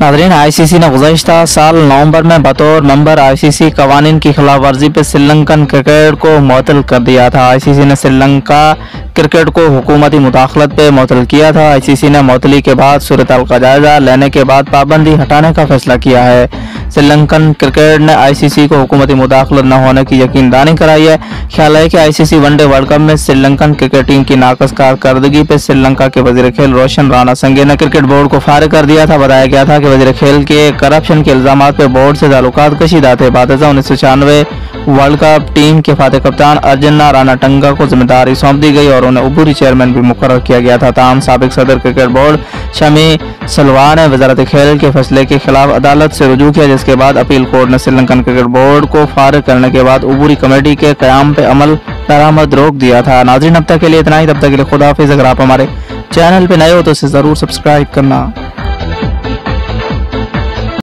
नाजरीन आई सी सी ने गुजशत साल नवंबर में बतौर मेंबर आई सी सी कवानीन की खिलाफ वर्जी पर श्रीलंकन क्रिकेट को मअतल कर दिया था। आई सी सी ने श्रीलंका क्रिकेट को हुकूमती मुदाखलत पर मअतल किया था। आई सी सी ने मअतली के बाद सूरत का जायजा लेने के बाद पाबंदी हटाने का फैसला किया है। श्रीलंकन क्रिकेट ने आईसीसी को हुकूमती मुदाखलत न होने की यकीन दानी कराई है। ख्याल है कि आईसीसी वनडे वर्ल्ड कप में श्रीलंकन क्रिकेट टीम की नाकस कारकर्दगी पर श्रीलंका के वज़ीर खेल रोशन राणा संगे ने क्रिकेट बोर्ड को फारिग कर दिया था। बताया गया था कि वज़ीर खेल के करप्शन के इल्ज़ाम पर बोर्ड से ताल्लुक कशीदा थे बाद उन्नीस सौ छियानवे वर्ल्ड कप टीम के फातह कप्तान अर्जना राना टंगा को ज़िम्मेदारी सौंप दी गई और उन्हें उबूरी चेयरमैन भी मुकर किया गया था। तमाम सबक सदर क्रिकेट बोर्ड शमी सलवा ने वजारत खेल के फैसले के खिलाफ अदालत से रजू किया, जिसके बाद अपील कोर्ट ने श्रीलंकन क्रिकेट बोर्ड को फारिग करने के बाद उबूरी कमेटी के क्याम पे अमल दरामद रोक दिया था। नाजरीन, अब तक के लिए इतना ही। तब तक के लिए खुदाफिज अगर आप हमारे चैनल पर नए हो तो इसे ज़रूर सब्सक्राइब करना।